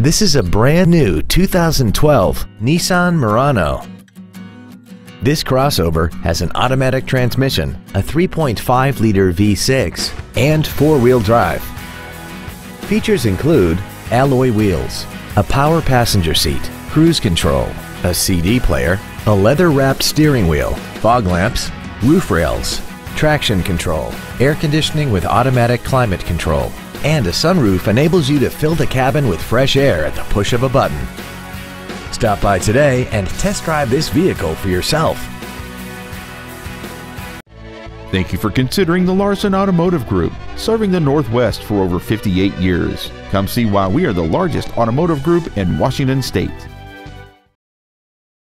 This is a brand new 2012 Nissan Murano. This crossover has an automatic transmission, a 3.5-liter V6, and four-wheel drive. Features include alloy wheels, a power passenger seat, cruise control, a CD player, a leather-wrapped steering wheel, fog lamps, roof rails, traction control, air conditioning with automatic climate control, and a sunroof enables you to fill the cabin with fresh air at the push of a button. Stop by today and test drive this vehicle for yourself. Thank you for considering the Larson Automotive Group, serving the Northwest for over 58 years. Come see why we are the largest automotive group in Washington State.